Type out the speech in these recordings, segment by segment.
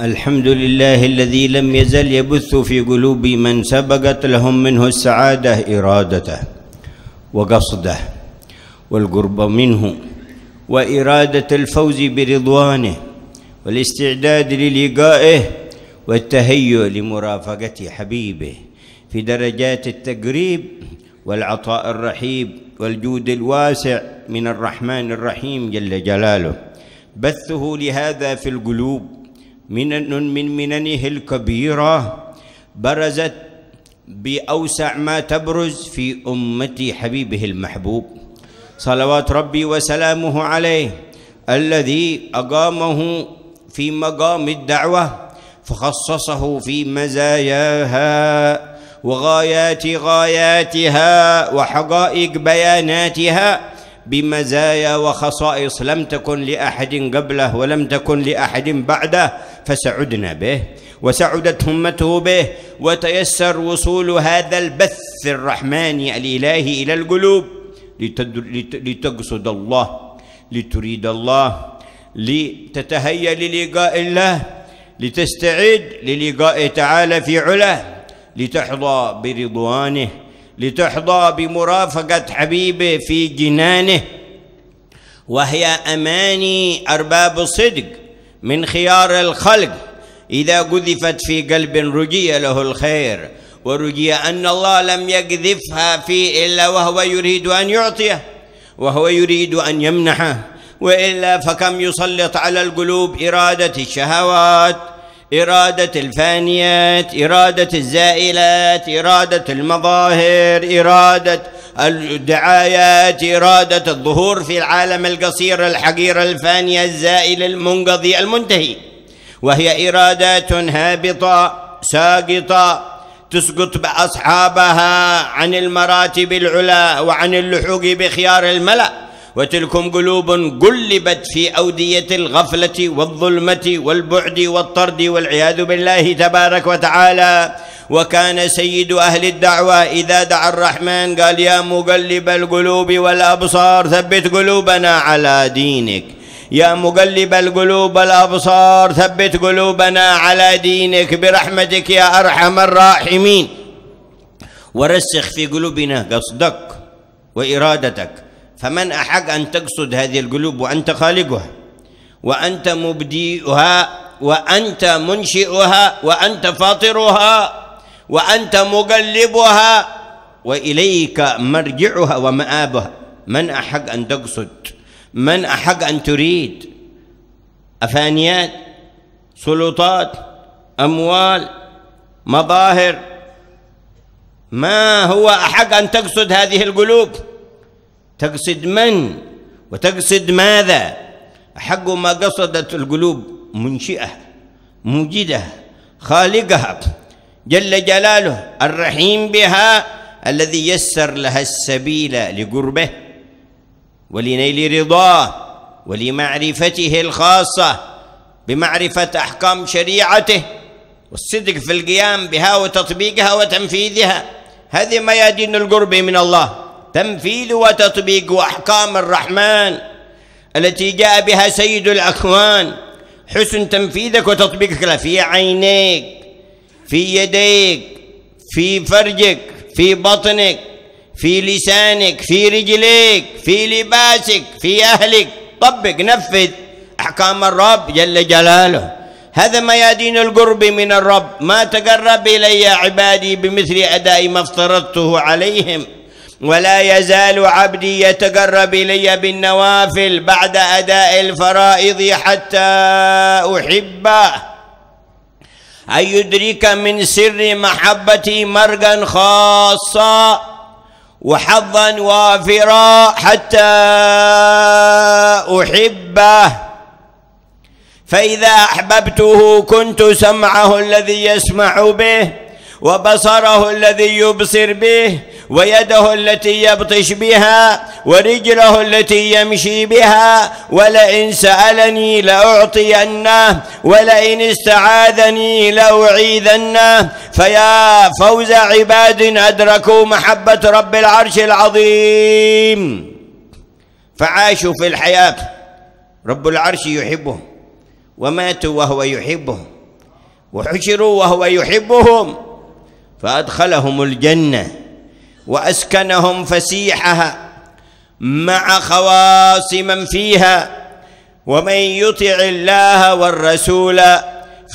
الحمد لله الذي لم يزل يبث في قلوب من سبقت لهم منه السعادة إرادته وقصده والقرب منه وإرادة الفوز برضوانه والاستعداد للقائه والتهيؤ لمرافقة حبيبه في درجات التقريب والعطاء الرحيب والجود الواسع من الرحمن الرحيم جل جلاله. بثه لهذا في القلوب من من مننه الكبيرة برزت بأوسع ما تبرز في أمة حبيبه المحبوب. صلوات ربي وسلامه عليه الذي أقامه في مقام الدعوة فخصصه في مزاياها وغايات غاياتها وحقائق بياناتها بمزايا وخصائص لم تكن لأحد قبله ولم تكن لأحد بعده فسعدنا به وسعدت همته به وتيسر وصول هذا البث الرحماني الإلهي إلى القلوب لتقصد الله لتريد الله لتتهيأ للقاء الله لتستعد للقاء تعالى في علاه لتحظى برضوانه لتحظى بمرافقة حبيبه في جنانه. وهي أماني أرباب الصدق من خيار الخلق. إذا قذفت في قلب رجي له الخير. ورجي أن الله لم يقذفها فيه إلا وهو يريد أن يعطيه وهو يريد أن يمنحه. وإلا فكم يسلط على القلوب إرادة الشهوات. إرادة الفانيات إرادة الزائلات إرادة المظاهر إرادة الدعايات إرادة الظهور في العالم القصير الحقير الفاني الزائل المنقضي المنتهي. وهي إرادات هابطة ساقطة تسقط بأصحابها عن المراتب العلا وعن اللحوق بخيار الملأ. وتلكم قلوب قلبت في أودية الغفلة والظلمة والبعد والطرد والعياذ بالله تبارك وتعالى. وكان سيد أهل الدعوة إذا دعا الرحمن قال يا مقلب القلوب والأبصار ثبت قلوبنا على دينك. يا مقلب القلوب والأبصار ثبت قلوبنا على دينك برحمتك يا أرحم الراحمين. ورسخ في قلوبنا قصدك وإرادتك. فمن أحق أن تقصد هذه القلوب وأنت خالقها وأنت مبديئها وأنت منشئها وأنت فاطرها وأنت مقلبها وإليك مرجعها ومآبها. من أحق أن تقصد؟ من أحق أن تريد؟ أفانيات سلطات أموال مظاهر. ما هو أحق أن تقصد هذه القلوب؟ تقصد من؟ وتقصد ماذا؟ حق ما قصدت القلوب منشئة موجدة خالقها جل جلاله الرحيم بها الذي يسر لها السبيل لقربه ولنيل رضاه ولمعرفته الخاصة بمعرفة أحكام شريعته والصدق في القيام بها وتطبيقها وتنفيذها. هذه ميادين القرب من الله. تنفيذ وتطبيق أحكام الرحمن التي جاء بها سيد الأكوان. حسن تنفيذك وتطبيقك في عينيك في يديك في فرجك في بطنك في لسانك في رجليك في لباسك في أهلك. طبق نفذ أحكام الرب جل جلاله. هذا ميادين القرب من الرب. ما تقرب إلي عبادي بمثل أداء ما افترضته عليهم. ولا يزال عبدي يتقرب إلي بالنوافل بعد أداء الفرائض حتى أحبه. أن يدرك من سر محبتي مرقا خاصا وحظا وافرا حتى أحبه. فإذا أحببته كنت سمعه الذي يسمع به. وبصره الذي يبصر به ويده التي يبطش بها ورجله التي يمشي بها ولئن سألني لأعطينه ولئن استعاذني لأعيذنه. فيا فوز عباد أدركوا محبة رب العرش العظيم. فعاشوا في الحياة. رب العرش يحبهم وماتوا وهو يحبهم وحشروا وهو يحبهم. فأدخلهم الجنة وأسكنهم فسيحها مع خواص من فيها ومن يطع الله والرسول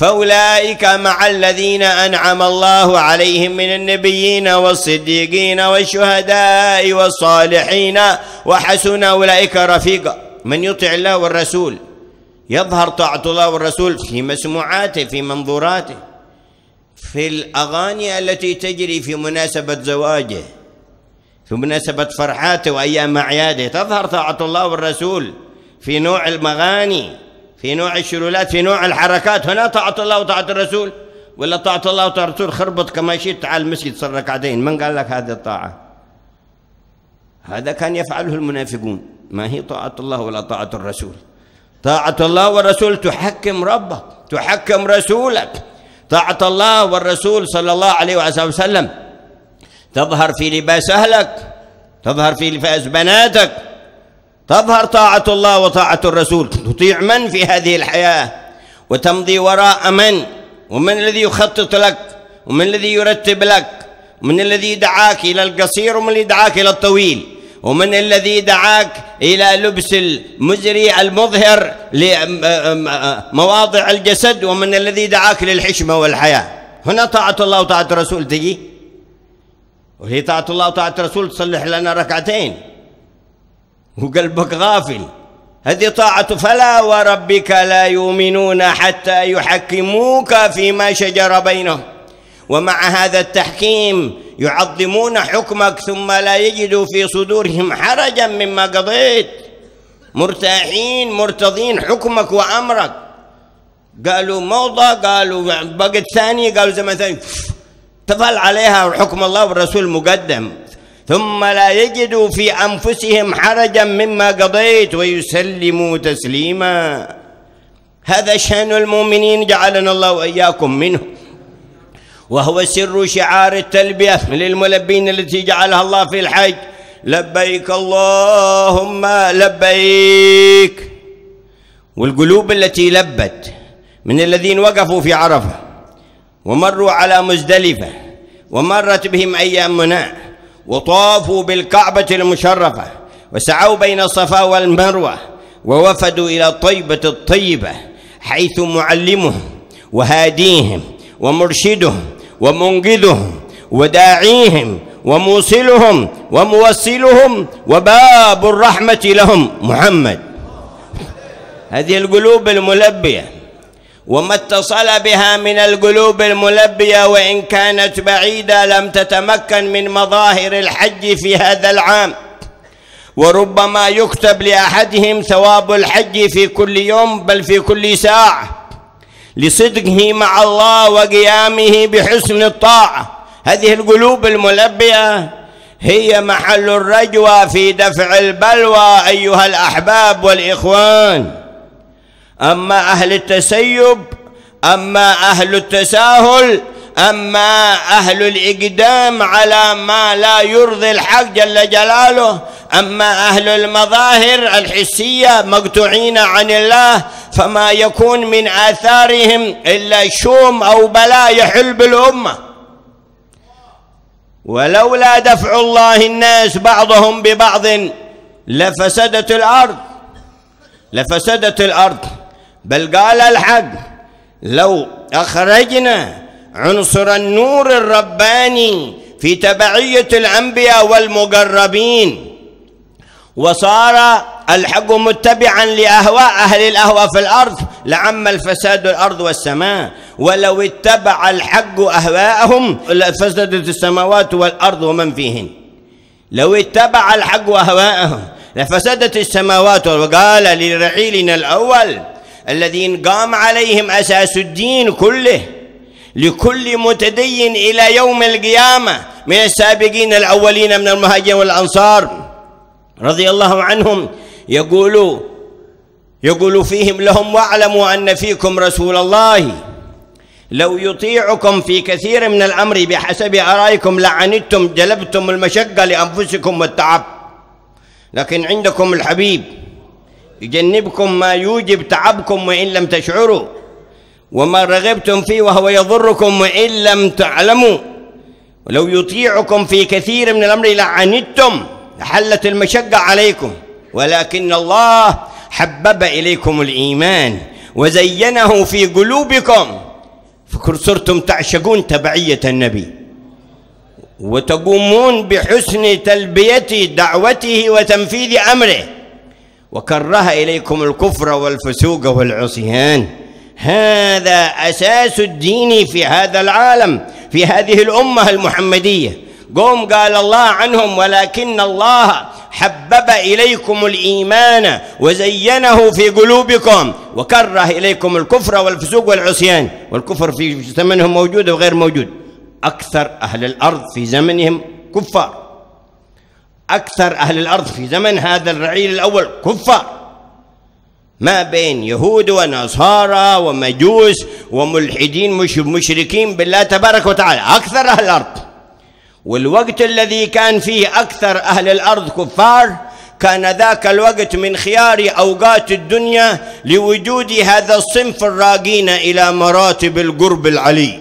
فأولئك مع الذين أنعم الله عليهم من النبيين والصديقين والشهداء والصالحين وحسن أولئك رفيقا. من يطع الله والرسول يظهر طاعة الله والرسول في مسموعاته في منظوراته. في الأغاني التي تجري في مناسبة زواجه في مناسبة فرحاته وأيام أعياده. تظهر طاعة الله والرسول في نوع المغاني في نوع الشلولات في نوع الحركات. هنا طاعة الله وطاعة الرسول ولا طاعة الله وطاعة الرسول؟ خربط كما شئت تعال المسجد صل ركعتين من قال لك هذه الطاعة؟ هذا كان يفعله المنافقون. ما هي طاعة الله ولا طاعة الرسول؟ طاعة الله والرسول تحكم ربك تحكم رسولك. طاعة الله والرسول صلى الله عليه وسلم. تظهر في لباس أهلك تظهر في لباس بناتك تظهر طاعة الله وطاعة الرسول. تطيع من في هذه الحياة؟ وتمضي وراء من؟ ومن الذي يخطط لك؟ ومن الذي يرتب لك؟ من الذي دعاك إلى القصير ومن الذي دعاك إلى الطويل؟ ومن الذي دعاك إلى لبس المزري المظهر لمواضع الجسد ومن الذي دعاك للحشمة والحياة. هنا طاعة الله وطاعة الرسول تجي؟ وهي طاعة الله وطاعة الرسول تصلح لنا ركعتين. وقلبك غافل. هذه طاعة فلا وربك لا يؤمنون حتى يحكموك فيما شجر بينهم. ومع هذا التحكيم يعظمون حكمك ثم لا يجدوا في صدورهم حرجا مما قضيت. مرتاحين مرتضين حكمك وأمرك. قالوا موضة قالوا بقت ثانية قالوا زمن ثاني. تفعل عليها حكم الله والرسول مقدم. ثم لا يجدوا في أنفسهم حرجا مما قضيت ويسلموا تسليما. هذا شأن المؤمنين جعلنا الله وإياكم منه وهو سر شعار التلبية للملبين التي جعلها الله في الحج. لبيك اللهم لبيك. والقلوب التي لبت من الذين وقفوا في عرفة ومروا على مزدلفة ومرت بهم أيام منى وطافوا بالكعبة المشرفة وسعوا بين الصفا والمروة ووفدوا إلى طيبة الطيبة حيث معلمهم وهاديهم ومرشدهم ومنقذهم وداعيهم وموصلهم وموصلهم وباب الرحمة لهم. محمد. هذه القلوب الملبية. وما اتصل بها من القلوب الملبية وإن كانت بعيدة لم تتمكن من مظاهر الحج في هذا العام. وربما يكتب لأحدهم ثواب الحج في كل يوم بل في كل ساعة. لصدقه مع الله وقيامه بحسن الطاعة. هذه القلوب الملبية هي محل الرجوى في دفع البلوى أيها الأحباب والإخوان. أما أهل التسيب أما أهل التساهل أما أهل الإقدام على ما لا يرضي الحق جل جلاله أما أهل المظاهر الحسية مقطوعين عن الله فما يكون من آثارهم إلا شوم أو بلاء يحل بالامه ولولا دفع الله الناس بعضهم ببعض لفسدت الأرض لفسدت الأرض. بل قال الحق لو أخرجنا عنصر النور الرباني في تبعية الأنبياء والمقربين. وصار الحق متبعا لأهواء أهل الأهواء في الأرض. لعم الفساد الأرض والسماء. ولو اتبع الحق أهواءهم لفسدت السماوات والأرض ومن فيهن. لو اتبع الحق أهواءهم لفسدت السماوات وقال لرعيلنا الأول الذين قام عليهم أساس الدين كله. لكل متدين إلى يوم القيامة من السابقين الأولين من المهاجرين والأنصار رضي الله عنهم يقول يقول فيهم لهم واعلموا أن فيكم رسول الله. لو يطيعكم في كثير من الأمر بحسب آرائكم لعنتم جلبتم المشقة لأنفسكم والتعب. لكن عندكم الحبيب يجنبكم ما يوجب تعبكم وإن لم تشعروا. وما رغبتم فيه وهو يضركم وإن لم تعلموا. ولو يطيعكم في كثير من الأمر لعنتم لحلت المشقة عليكم. ولكن الله حبب إليكم الإيمان وزينه في قلوبكم. فصرتم تعشقون تبعية النبي. وتقومون بحسن تلبية دعوته وتنفيذ أمره. وكره إليكم الكفر والفسوق والعصيان. هذا أساس الدين في هذا العالم في هذه الأمة المحمدية. قوم قال الله عنهم ولكن الله حبب إليكم الإيمان وزينه في قلوبكم وكره إليكم الكفر والفسوق والعصيان. والكفر في زمنهم موجود وغير موجود. أكثر أهل الأرض في زمنهم كفار. أكثر أهل الأرض في زمن هذا الرعيل الأول كفار. ما بين يهود ونصارى ومجوس وملحدين مش مشركين بالله تبارك وتعالى أكثر أهل الأرض. والوقت الذي كان فيه أكثر أهل الأرض كفار كان ذاك الوقت من خيار أوقات الدنيا لوجود هذا الصنف الراقين إلى مراتب القرب العلي.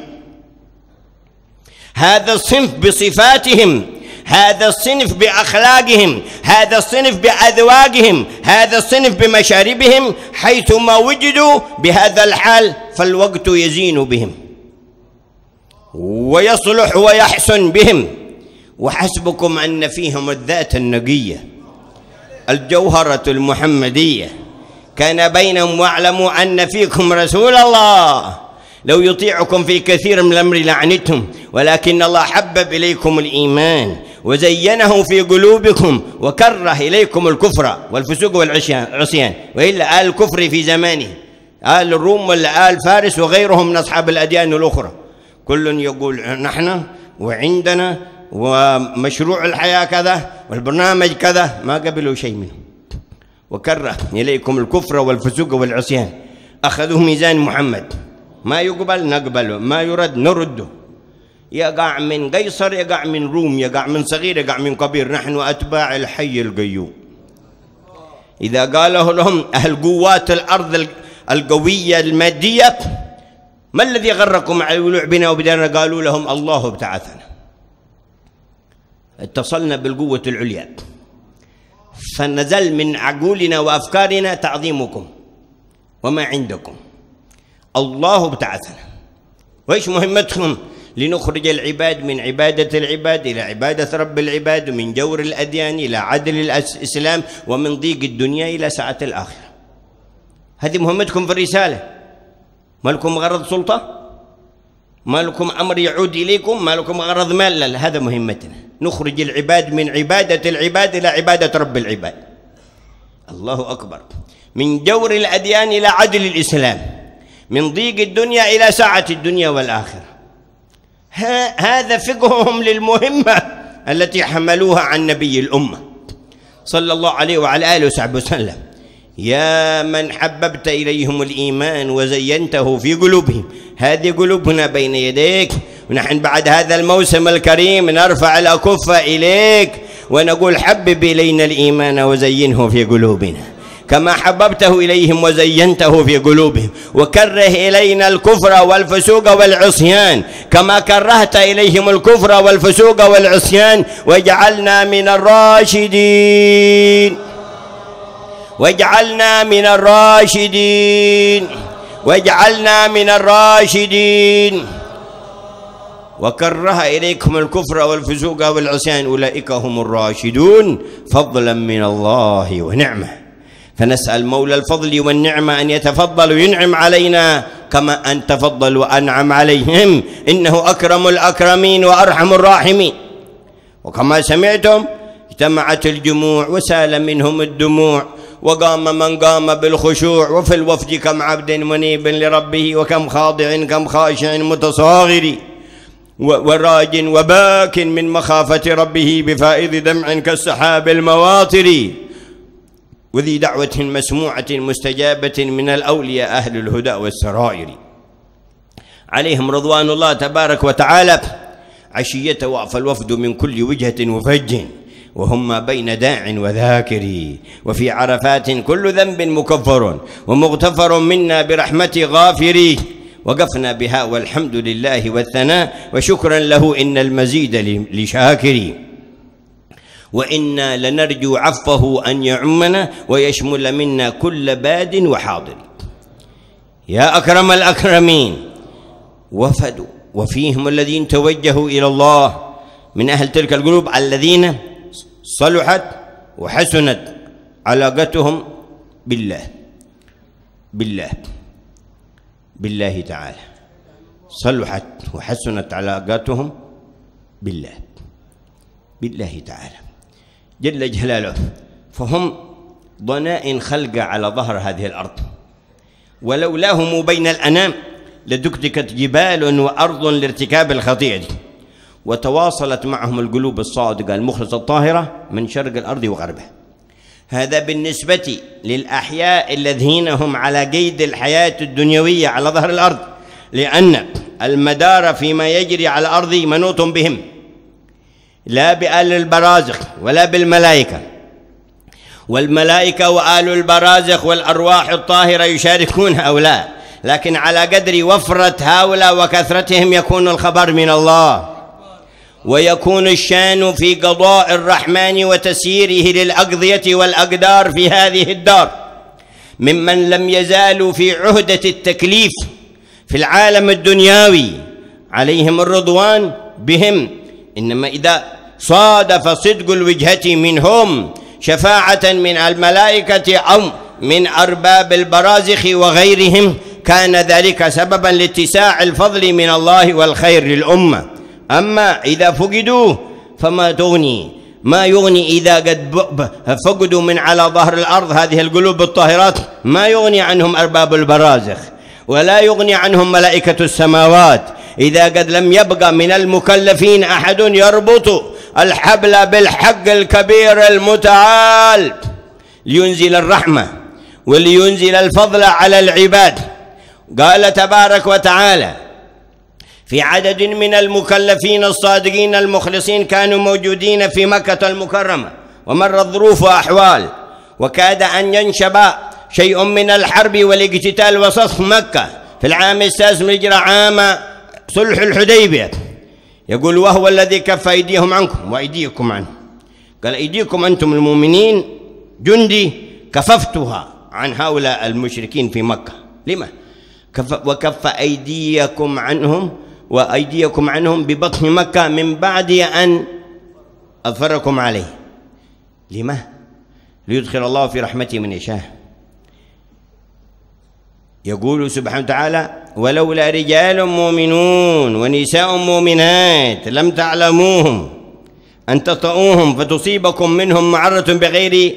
هذا الصنف بصفاتهم هذا الصنف بأخلاقهم هذا الصنف بأذواقهم هذا الصنف بمشاربهم حيثما وجدوا بهذا الحال فالوقت يزين بهم. ويصلح ويحسن بهم. وحسبكم أن فيهم الذات النقية الجوهرة المحمدية. كان بينهم واعلموا أن فيكم رسول الله. لو يطيعكم في كثير من الأمر لعنتم ولكن الله حبب إليكم الإيمان وزينه في قلوبكم وكره إليكم الكفر والفسوق والعصيان وإلا آل الكفر في زمانه آل الروم ولا آل فارس وغيرهم من أصحاب الأديان الأخرى. كل يقول نحن وعندنا ومشروع الحياة كذا والبرنامج كذا ما قبلوا شيء منه وكره إليكم الكفر والفسوق والعصيان. أخذوه ميزان محمد. ما يقبل نقبله ما يرد نرده. يقع من قيصر يقع من روم يقع من صغير يقع من كبير. نحن أتباع الحي القيوم. إذا قاله لهم أهل قوات الأرض القوية المادية ما الذي غركم على الولوع بنا وبدارنا قالوا لهم الله ابتعثنا. اتصلنا بالقوة العليا. فنزل من عقولنا وأفكارنا تعظيمكم وما عندكم. الله ابتعثنا وإيش مهمتهم لنخرج العباد من عبادة العباد إلى عبادة رب العباد ومن جور الأديان إلى عدل الإسلام ومن ضيق الدنيا إلى سعة الآخرة. هذه مهمتكم في الرسالة. ما لكم غرض سلطة؟ ما لكم أمر يعود إليكم؟ ما لكم غرض مال؟ لا هذا مهمتنا. نخرج العباد من عبادة العباد إلى عبادة رب العباد. الله أكبر. من جور الأديان إلى عدل الإسلام. من ضيق الدنيا إلى سعة الدنيا والآخرة. هذا فقههم للمهمة التي حملوها عن نبي الأمة صلى الله عليه وعلى آله وصحبه وسلم. يا من حببت إليهم الإيمان وزينته في قلوبهم. هذه قلوبنا بين يديك. ونحن بعد هذا الموسم الكريم نرفع الأكف إليك ونقول حبب إلينا الإيمان وزينه في قلوبنا. كما حببته إليهم وزينته في قلوبهم. وكره إلينا الكفر والفسوق والعصيان. كما كرهت إليهم الكفر والفسوق والعصيان. واجعلنا من الراشدين. واجعلنا من الراشدين. واجعلنا من الراشدين. وكره إليكم الكفر والفسوق والعصيان. أولئك هم الراشدون. فضلا من الله ونعمة. فنسأل مولى الفضل والنعمة أن يتفضل وينعم علينا كما أن تفضل وأنعم عليهم. إنه أكرم الأكرمين وأرحم الراحمين. وكما سمعتم اجتمعت الجموع وسال منهم الدموع وقام من قام بالخشوع وفي الوفد كم عبد منيب لربه وكم خاضع كم خاشع متصاغر وراج وباك من مخافة ربه بفائض دمع كالسحاب المواطر وذي دعوة مسموعة مستجابة من الأولياء أهل الهدى والسرائر. عليهم رضوان الله تبارك وتعالى عشية وعف الوفد من كل وجهة وفج وهم ما بين داع وذاكر. وفي عرفات كل ذنب مكفر ومغتفر منا برحمة غافر. وقفنا بها والحمد لله والثناء وشكرا له إن المزيد لشاكري وإنا لنرجو عفه أن يعمنا ويشمل منا كل باد وحاضر. يا أكرم الأكرمين وفدوا وفيهم الذين توجهوا إلى الله من أهل تلك القلوب الذين صلحت وحسنت علاقتهم بالله بالله بالله تعالى. صلحت وحسنت علاقاتهم بالله بالله تعالى. جل جلاله. فهم ضنائن خلق على ظهر هذه الأرض. ولولاهم بين الأنام لدكدكت جبال وأرض لارتكاب الخطيئة. وتواصلت معهم القلوب الصادقة المخلصة الطاهرة من شرق الأرض وغربها هذا بالنسبة للأحياء الذين هم على قيد الحياة الدنيوية على ظهر الأرض. لأن المدار فيما يجري على الأرض منوط بهم. لا بآل البرازخ ولا بالملائكة. والملائكة وآل البرازخ والأرواح الطاهرة يشاركون هؤلاء. لكن على قدر وفرة هؤلاء وكثرتهم يكون الخبر من الله. ويكون الشأن في قضاء الرحمن وتسييره للأقضية والأقدار في هذه الدار. ممن لم يزالوا في عهدة التكليف في العالم الدنيوي عليهم الرضوان بهم إنما إذا صادف صدق الوجهة منهم شفاعة من الملائكة أو من أرباب البرازخ وغيرهم كان ذلك سببا لاتساع الفضل من الله والخير للأمة. أما إذا فقدوا فما تغني ما يغني إذا قد فقدوا من على ظهر الأرض هذه القلوب الطاهرات ما يغني عنهم أرباب البرازخ ولا يغني عنهم ملائكة السماوات. إذا قد لم يبقى من المكلفين أحد يربط الحبل بالحق الكبير المتعال لينزل الرحمة ولينزل الفضل على العباد. قال تبارك وتعالى في عدد من المكلفين الصادقين المخلصين كانوا موجودين في مكة المكرمة ومرت ظروف وأحوال وكاد أن ينشب شيء من الحرب والاقتتال وسط مكة. في العام السادس من الهجرة عام صلح الحديبية. يقول وهو الذي كف أيديهم عنكم وأيديكم عنه. قال أيديكم أنتم المؤمنين. جندي كففتها عن هؤلاء المشركين في مكة. لما؟ كف وكف أيديكم عنهم وأيديكم عنهم ببطن مكة من بعد أن أظفركم عليه. لما؟ ليدخل الله في رحمته من يشاء. يقول سبحانه وتعالى ولولا رجال مؤمنون ونساء مؤمنات لم تعلموهم أن تطؤوهم فتصيبكم منهم معرة بغير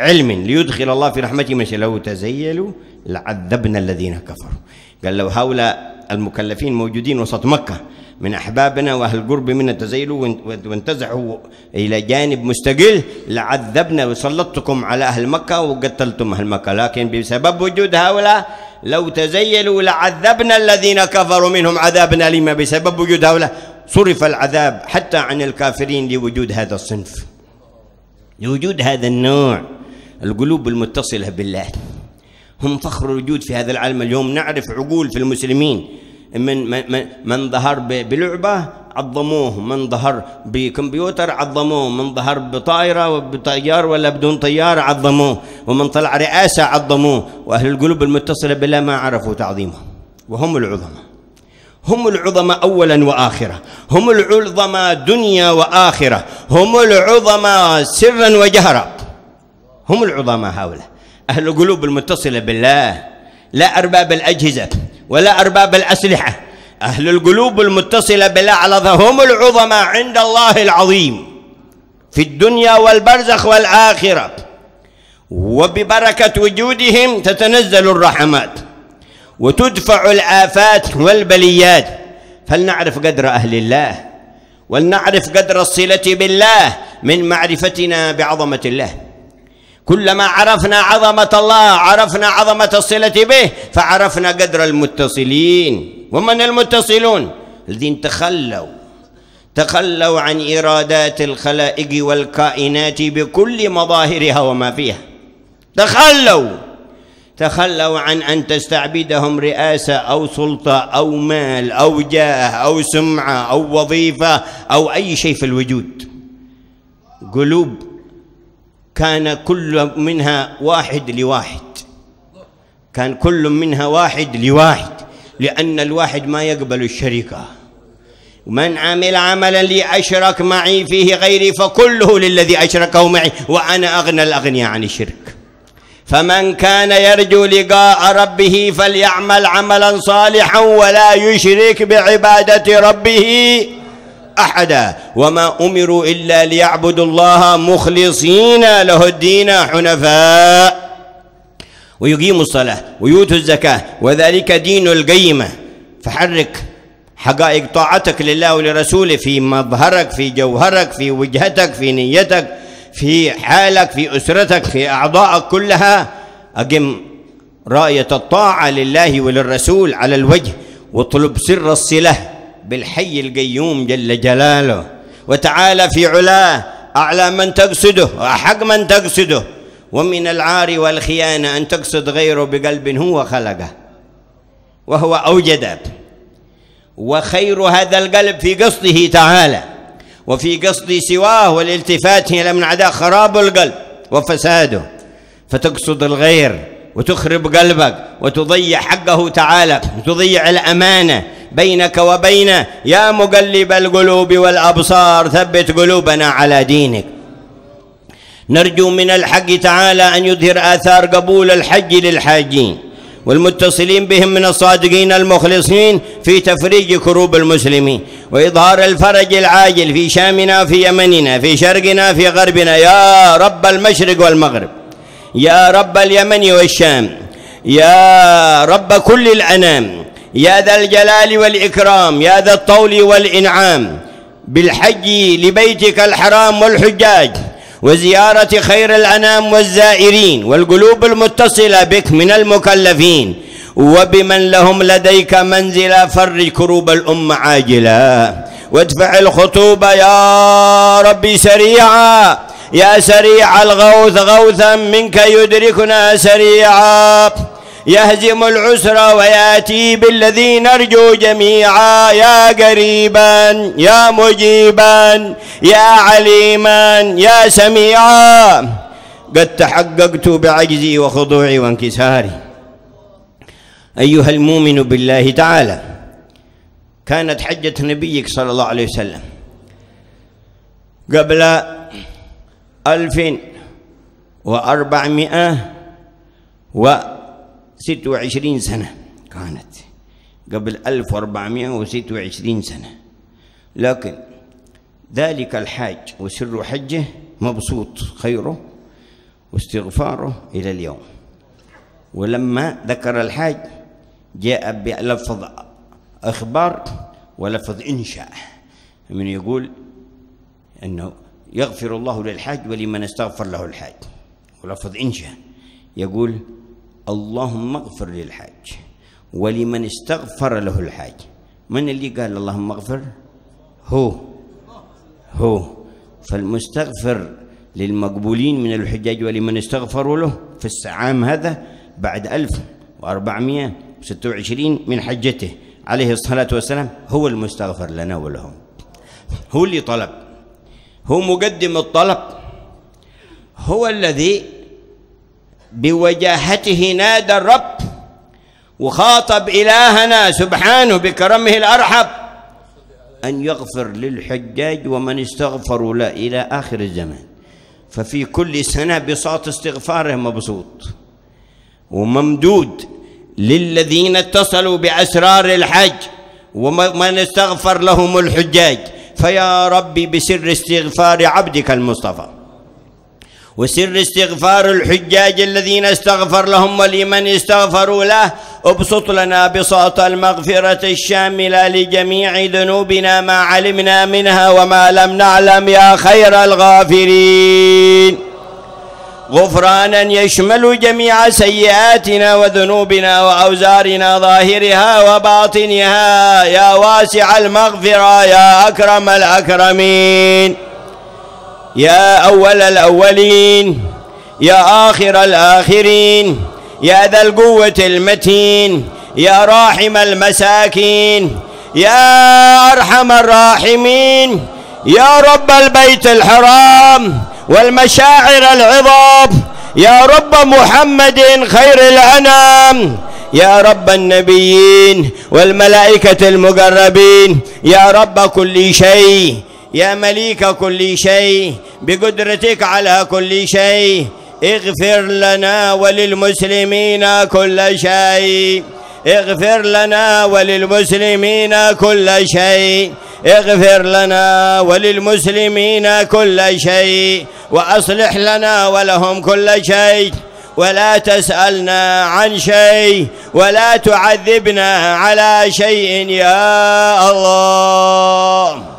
علم ليدخل الله في رحمته من لو تزيلوا لعذبنا الذين كفروا. قال لو هؤلاء المكلفين موجودين وسط مكة من أحبابنا وأهل قرب منا تزيلوا وانتزعوا إلى جانب مستقل. لعذبنا وسلطتكم على أهل مكة وقتلتم أهل مكة. لكن بسبب وجود هؤلاء لو تزيلوا لعذبنا الذين كفروا منهم عذابا أليما بسبب وجود هؤلاء. صرف العذاب حتى عن الكافرين لوجود هذا الصنف. لوجود هذا النوع. القلوب المتصلة بالله. هم فخر الوجود في هذا العالم. اليوم نعرف عقول في المسلمين. من من, من ظهر بلعبة عظموه من ظهر بكمبيوتر عظموه من ظهر بطائرة وبطيار ولا بدون طيار عظموه ومن طلع رئاسة عظموه وأهل القلوب المتصلة بالله ما عرفوا تعظيمه وهم العظماء. هم العظماء اولا وآخرة. هم العظماء دنيا وآخرة. هم العظماء سرا وجهرا. هم العظماء هؤلاء. أهل القلوب المتصلة بالله. لا أرباب الأجهزة. ولا أرباب الأسلحة. أهل القلوب المتصلة بالله على هم العظماء عند الله العظيم. في الدنيا والبرزخ والآخرة. وببركة وجودهم تتنزل الرحمات. وتدفع الآفات والبليات. فلنعرف قدر أهل الله. ولنعرف قدر الصلة بالله من معرفتنا بعظمة الله. كلما عرفنا عظمة الله عرفنا عظمة الصلة به فعرفنا قدر المتصلين. ومن المتصلون؟ الذين تخلوا تخلوا عن إرادات الخلائق والكائنات بكل مظاهرها وما فيها. تخلوا تخلوا عن أن تستعبدهم رئاسة أو سلطة أو مال أو جاه أو سمعة أو وظيفة أو أي شيء في الوجود. قلوب كان كل منها واحد لواحد. كان كل منها واحد لواحد لأن الواحد ما يقبل الشركة من عمل عملا لي اشرك معي فيه غيري فكله للذي أشركه معي وأنا أغنى الأغنياء عن الشرك. فمن كان يرجو لقاء ربه فليعمل عملا صالحا ولا يشرك بعبادة ربه. أحدا وما أمروا إلا ليعبدوا الله مخلصين له الدين حنفاء. ويقيموا الصلاة ويؤتوا الزكاة وذلك دين القيمة. فحرك حقائق طاعتك لله ولرسوله في مظهرك في جوهرك في وجهتك في نيتك في حالك في أسرتك في أعضائك كلها. أقم راية الطاعة لله وللرسول على الوجه واطلب سر الصلة. بالحي القيوم جل جلاله. وتعالى في علاه أعلى من تقصده واحق من تقصده. ومن العار والخيانة أن تقصد غيره بقلب هو خلقه. وهو أوجده. وخير هذا القلب في قصده تعالى. وفي قصد سواه والالتفات إلى من عداء خراب القلب وفساده. فتقصد الغير وتخرب قلبك وتضيع حقه تعالى وتضيع الأمانة بينك وبينه يا مقلب القلوب والأبصار ثبت قلوبنا على دينك. نرجو من الحق تعالى أن يظهر آثار قبول الحج للحاجين والمتصلين بهم من الصادقين المخلصين في تفريج كروب المسلمين وإظهار الفرج العاجل في شامنا في يمننا في شرقنا في غربنا. يا رب المشرق والمغرب يا رب اليمن والشام يا رب كل الأنام يا ذا الجلال والإكرام يا ذا الطول والإنعام. بالحج لبيتك الحرام والحجاج وزيارة خير الأنام والزائرين والقلوب المتصلة بك من المكلفين وبمن لهم لديك منزلا فرج كروب الأمة عاجلا. وادفع الخطوب يا ربي سريعا يا سريع الغوث غوثا منك يدركنا سريعا. يهزم العسر وياتي بالذي نرجو جميعا. يا قريبا يا مجيبا يا عليما يا سميعا. قد تحققت بعجزي وخضوعي وانكساري. أيها المؤمن بالله تعالى كانت حجة نبيك صلى الله عليه وسلم قبل ألف وأربعمائة و ست وعشرين سنة كانت قبل ألف وأربعمائة وست وعشرين سنة. لكن ذلك الحاج وسر حجه مبسوط خيره واستغفاره إلى اليوم. ولما ذكر الحاج جاء بلفظ أخبار ولفظ إنشاء من يقول أنه يغفر الله للحاج ولمن استغفر له الحاج ولفظ إنشاء. يقول اللهم اغفر للحاج ولمن استغفر له الحاج. من اللي قال اللهم اغفر؟ هو. هو. فالمستغفر للمقبولين من الحجاج ولمن استغفروا له في العام هذا بعد 1426 من حجته. عليه الصلاة والسلام. هو المستغفر لنا ولهم. هو اللي طلب. هو مقدم الطلب. هو الذي بوجاهته نادى الرب وخاطب إلهنا سبحانه بكرمه الأرحب أن يغفر للحجاج ومن استغفروا له إلى آخر الزمان. ففي كل سنة بساط استغفاره مبسوط. وممدود للذين اتصلوا بأسرار الحج ومن استغفر لهم الحجاج. فيا ربي بسر استغفار عبدك المصطفى. وسر استغفار الحجاج الذين استغفر لهم ولمن استغفروا له. ابسط لنا بساط المغفرة الشاملة لجميع ذنوبنا ما علمنا منها وما لم نعلم يا خير الغافرين. غفرانا يشمل جميع سيئاتنا وذنوبنا وأوزارنا ظاهرها وباطنها. يا واسع المغفرة يا أكرم الأكرمين. يا أول الأولين يا آخر الآخرين يا ذا القوة المتين يا راحم المساكين يا أرحم الراحمين يا رب البيت الحرام والمشاعر العظام يا رب محمد خير الأنام يا رب النبيين والملائكة المقربين يا رب كل شيء يا مليك كل شيء بقدرتك على كل شيء اغفر لنا وللمسلمين كل شيء. اغفر لنا وللمسلمين كل شيء. اغفر لنا وللمسلمين كل شيء. وأصلح لنا ولهم كل شيء. ولا تسألنا عن شيء. ولا تعذبنا على شيء يا الله.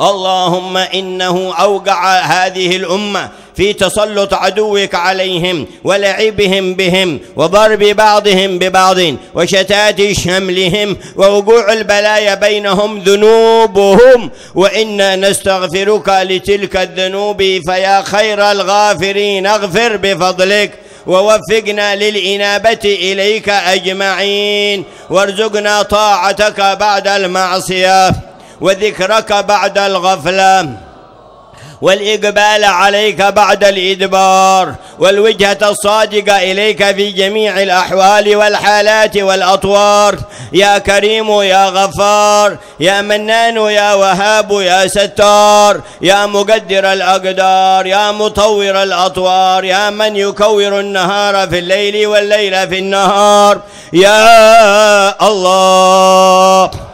اللهم إنه أوقع هذه الأمة في تسلط عدوك عليهم ولعبهم بهم وضرب بعضهم ببعض وشتات شملهم ووقوع البلايا بينهم ذنوبهم وإنا نستغفرك لتلك الذنوب فيا خير الغافرين اغفر بفضلك ووفقنا للإنابة إليك أجمعين وارزقنا طاعتك بعد المعصية وذكرك بعد الغفلة. والإقبال عليك بعد الإدبار. والوجهة الصادقة إليك في جميع الأحوال والحالات والأطوار. يا كريم يا غفار يا منان يا وهاب يا ستار. يا مقدر الأقدار يا مطور الأطوار. يا من يكور النهار في الليل والليل في النهار. يا الله.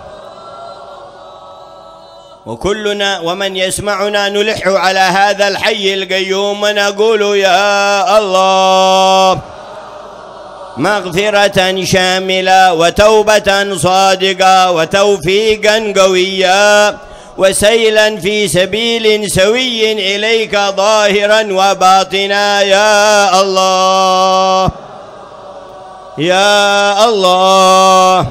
وكلنا ومن يسمعنا نلح على هذا الحي القيوم ونقول يا الله مغفرة شاملة وتوبة صادقة وتوفيقا قويا وسيلا في سبيل سوي إليك ظاهرا وباطنا يا الله يا الله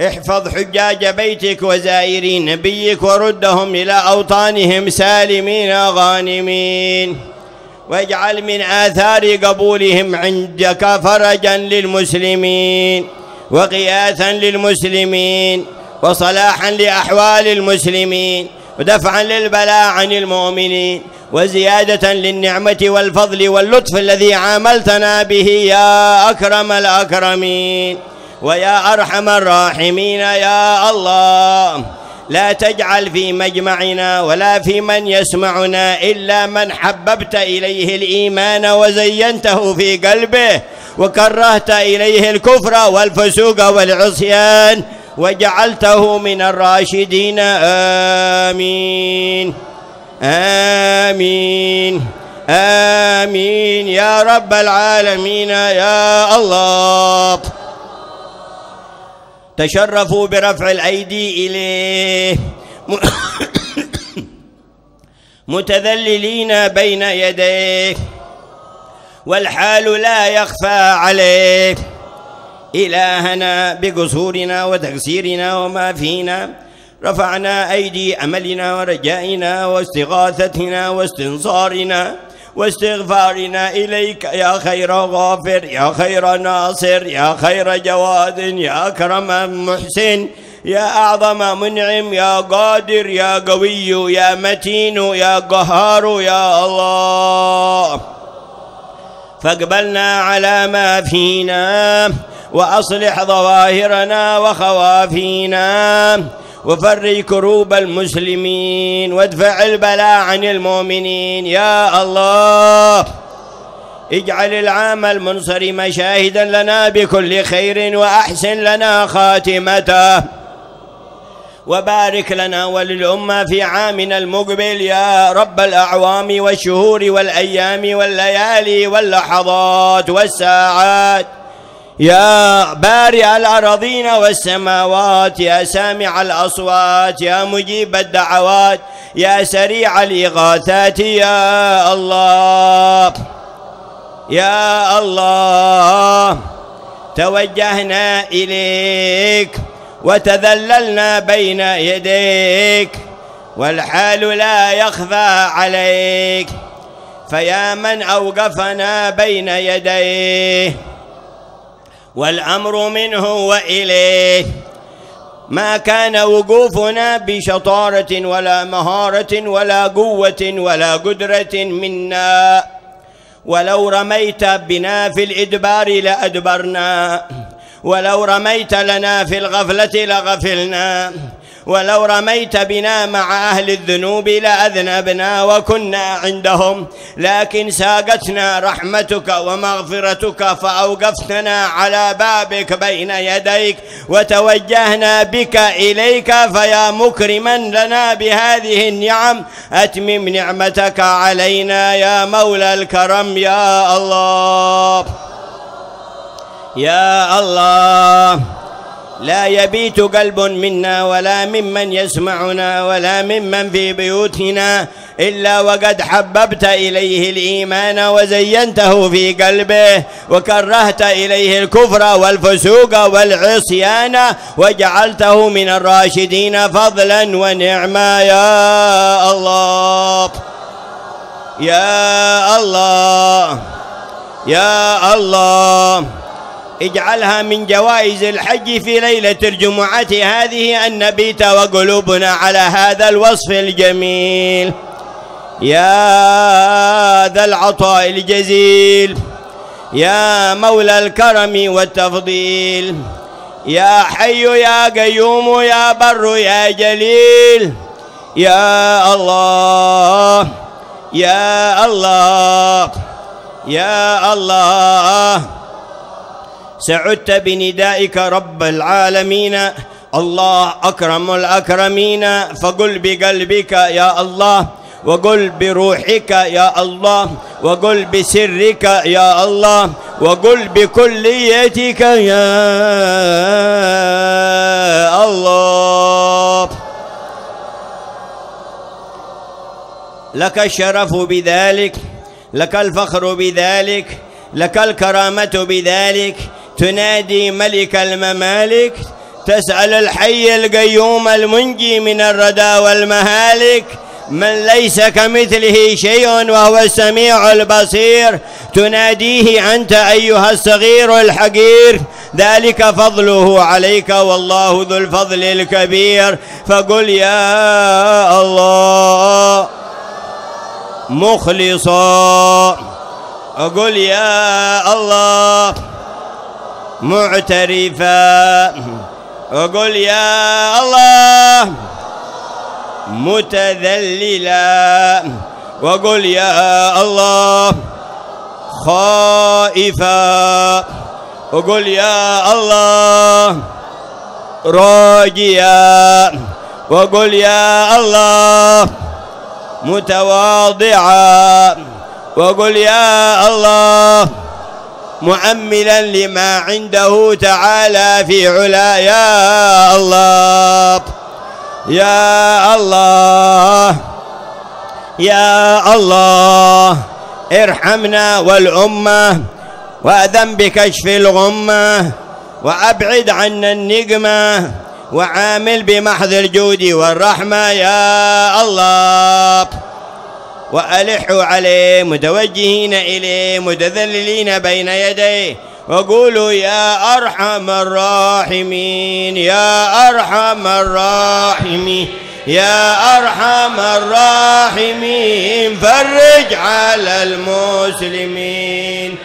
احفظ حجاج بيتك وزائرين نبيك وردهم إلى أوطانهم سالمين غانمين. واجعل من آثار قبولهم عندك فرجا للمسلمين وقياثا للمسلمين وصلاحا لأحوال المسلمين ودفعا للبلاء عن المؤمنين وزيادة للنعمة والفضل واللطف الذي عاملتنا به يا أكرم الأكرمين. ويا أرحم الراحمين يا الله. لا تجعل في مجمعنا ولا في من يسمعنا إلا من حببت إليه الإيمان وزينته في قلبه وكرهت إليه الكفر والفسوق والعصيان وجعلته من الراشدين. آمين. آمين. آمين. يا رب العالمين يا الله. تشرفوا برفع الأيدي إليه. متذللين بين يديه والحال لا يخفى عليه. إلهنا بقصورنا وتقصيرنا وما فينا رفعنا أيدي أملنا ورجائنا واستغاثتنا واستنصارنا. واستغفارنا إليك يا خير غافر يا خير ناصر يا خير جواد يا أكرم محسن يا أعظم منعم يا قادر يا قوي يا متين يا قهار يا الله. فاقبلنا على ما فينا وأصلح ظواهرنا وخوافينا. وفرج كروب المسلمين وادفع البلاء عن المؤمنين. يا الله اجعل العام المنصرم شاهدا لنا بكل خير وأحسن لنا خاتمته وبارك لنا وللأمة في عامنا المقبل يا رب الأعوام والشهور والأيام والليالي واللحظات والساعات. يا بارئ الأراضين والسماوات يا سامع الأصوات يا مجيب الدعوات يا سريع الإغاثات يا الله يا الله توجهنا إليك وتذللنا بين يديك والحال لا يخفى عليك فيا من أوقفنا بين يديه. والأمر منه وإليه. ما كان وقوفنا بشطارة ولا مهارة ولا قوة ولا قدرة منا. ولو رميت بنا في الإدبار لأدبرنا. ولو رميت لنا في الغفلة لغفلنا. ولو رميت بنا مع أهل الذنوب لأذنبنا وكنا عندهم. لكن ساقتنا رحمتك ومغفرتك فأوقفتنا على بابك بين يديك وتوجهنا بك إليك. فيا مكرما لنا بهذه النعم. أتمم نعمتك علينا يا مولى الكرم يا الله. يا الله. لا يبيت قلب منا ولا ممن يسمعنا ولا ممن في بيوتنا إلا وقد حببت إليه الإيمان وزينته في قلبه وكرهت إليه الكفر والفسوق والعصيان وجعلته من الراشدين فضلا ونعما. يا الله يا الله يا الله. اجعلها من جوائز الحج في ليلة الجمعة هذه أن نبيت وقلوبنا على هذا الوصف الجميل. يا ذا العطاء الجزيل يا مولى الكرم والتفضيل يا حي يا قيوم يا بر يا جليل يا الله يا الله يا الله. سعدت بندائك رب العالمين. الله أكرم الأكرمين. فقل بقلبك يا الله وقل بروحك يا الله وقل بسرك يا الله وقل بكليتك يا الله. لك الشرف بذلك لك الفخر بذلك لك الكرامة بذلك تنادي ملك الممالك تسأل الحي القيوم المنجي من الردى والمهالك من ليس كمثله شيء وهو السميع البصير. تناديه أنت أيها الصغير الحقير ذلك فضله عليك والله ذو الفضل الكبير. فقل يا الله مخلصا أقول يا الله معترفا. وقل يا الله متذللا. وقل يا الله خائفا. وقل يا الله راجيا. وقل يا الله متواضعا. وقل يا الله مؤملا لما عنده تعالى في علا يا الله. يا الله. يا الله. ارحمنا والأمة وأذن بكشف الغمة وأبعد عنا النقمة وعامل بمحض الجود والرحمة. يا الله. وألحوا عليه متوجهين إليه متذللين بين يديه وقولوا يا أرحم الراحمين يا أرحم الراحمين يا أرحم الراحمين فرج على المسلمين.